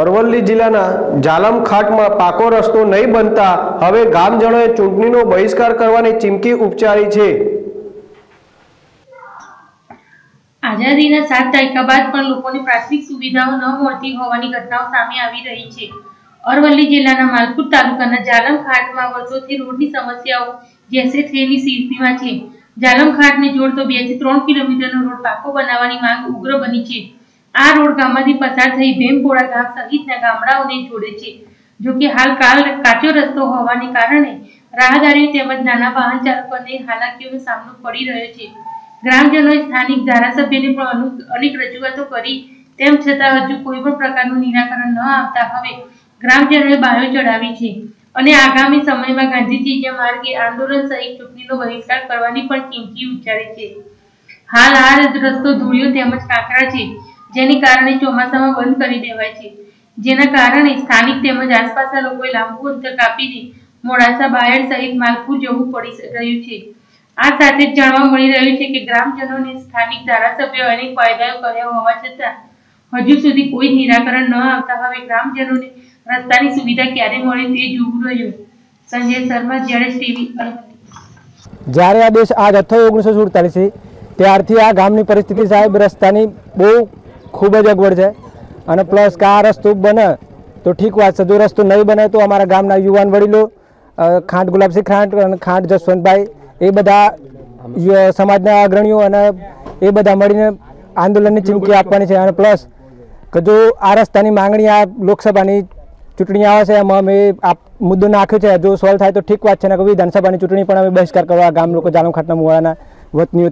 અરવલ્લી જિલ્લાના જાલમ પાકો રસ્તો નહીં બનતા હવે ગામજનોએ ચૂંટણીનો બહિષ્કાર કરવાની ચીમકી ઉપચારી છે. આઝાદીના સાત દાયકા બાદ પણ લોકોને પ્રાથમિક સુવિધાઓ ન મળતી હોવાની ઘટનાઓ સામે આવી રહી છે. અરવલ્લી જિલ્લાના માલપુર તાલુકાના જાલમ ખાટમાં વર્ષોથી રોડની સમસ્યાઓ જેસે થેની સ્થિતિમાં છે. જાલમ ખાટને જોડતો બેથી ત્રણ કિલોમીટરનો રોડ પાકો બનાવવાની માંગ ઉગ્ર બની છે. આ રોડ ગામમાંથી પસાર થઈ ભીમપોળા ગામ સહિતના ગામડાઓને જોડે છે. જો કે હાલ કાલ કાચો રસ્તો હોવાને કારણે રાહદારીઓ તેમજ નાના વાહન ચાલકોને હાલાકીઓનો સામનો પડી રહ્યો છે. ગ્રામજનોએ સ્થાનિક ધારાસભ્યને પણ અનેક રજૂઆતો કરી, તેમ છતાં હજુ કોઈ પણ પ્રકારનું નિરાકરણ ન આવતા હવે ગ્રામજનોએ બાયો ચડાવી છે. અને આગામી સમયમાં ગાંધીજીના માર્ગે આંદોલન સહિત ચૂંટણીનો બહિષ્કાર કરવાની પણ ચીમકી ઉચ્ચારી છે. હાલ આ રસ્તો ધૂળિયો તેમજ કાંકરા છે. જેને કારણે ચોમાસામાં બંધ કરી દેવાય છે. જેના કારણે સ્થાનિક તેમજ આસપાસના લોકોએ લાંબુ અંતર કાપીને મોડાસા, બાયડ સહિત માલપુર જવું પડી રહ્યું છે. આ સાથે જ જાણવા મળી રહ્યું છે કે ગ્રામજનોને સ્થાનિક ધારાસભ્યો અનેક વાયદાઓ કર્યા હોવા છતાં હજુ સુધી કોઈ નિરાકરણ ન આવતા હવે ગ્રામજનોને રસ્તાની સુવિધા ક્યારે મળે તે જોવું રહ્યું. સંજય શર્મા જ્યારે ટીવી જ્યારે આ દેશ આ જથ્થો ઓગણીસો સુડતાલીસથી, ત્યારથી આ ગામની પરિસ્થિતિ સાહેબ રસ્તાની બહુ ખૂબ જ અગવડ છે. અને પ્લસ કે આ રસ્તો બને તો ઠીક વાત છે. જો રસ્તો નહીં બને તો અમારા ગામના યુવાન વડીલો ખાંડ ગુલાબસિંહ ખાંટ અને ખાંટ જસવંતભાઈ, એ બધા સમાજના અગ્રણીઓ અને એ બધા મળીને આંદોલનની ચીમકી આપવાની છે. અને પ્લસ કે જો આ રસ્તાની માંગણી આ લોકસભાની ચૂંટણી આવે છે, એમાં અમે આ મુદ્દો નાખ્યો છે. જો સોલ્વ થાય તો ઠીક વાત છે. ને વિધાનસભાની ચૂંટણી પણ અમે બહિષ્કાર કરવા, ગામ લોકો જાલમ ખાટના મુવાડાના વતનીઓ